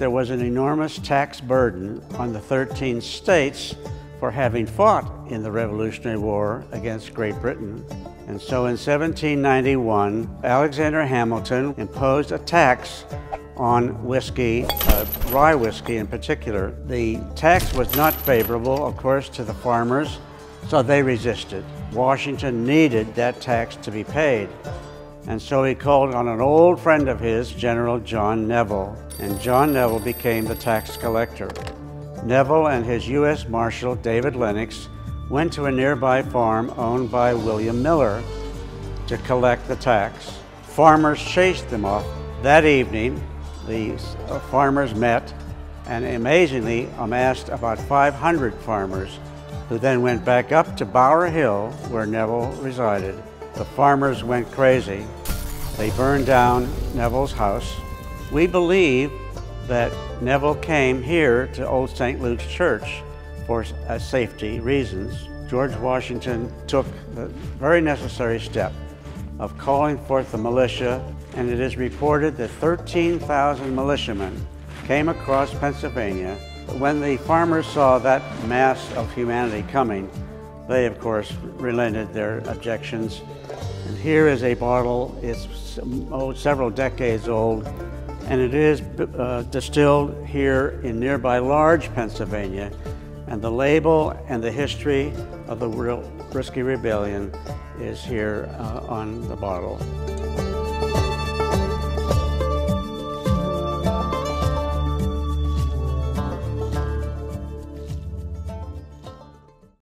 there was an enormous tax burden on the 13 states for having fought in the Revolutionary War against Great Britain. And so in 1791, Alexander Hamilton imposed a tax on whiskey, uh, rye whiskey in particular. The tax was not favorable, of course, to the farmers, so they resisted. Washington needed that tax to be paid. And so he called on an old friend of his, General John Neville, and John Neville became the tax collector. Neville and his U.S. Marshal, David Lennox, went to a nearby farm owned by William Miller to collect the tax. Farmers chased them off. That evening, the uh, farmers met and amazingly amassed about 500 farmers who then went back up to Bower Hill where Neville resided. The farmers went crazy. They burned down Neville's house. We believe that Neville came here to Old St. Luke's Church for uh, safety reasons. George Washington took the very necessary step of calling forth the militia, and it is reported that 13,000 militiamen came across Pennsylvania. When the farmers saw that mass of humanity coming, they, of course, relented their objections. And here is a bottle, it's oh, several decades old, and it is uh, distilled here in nearby Large, Pennsylvania. And the label and the history of the Whiskey Rebellion is here uh, on the bottle.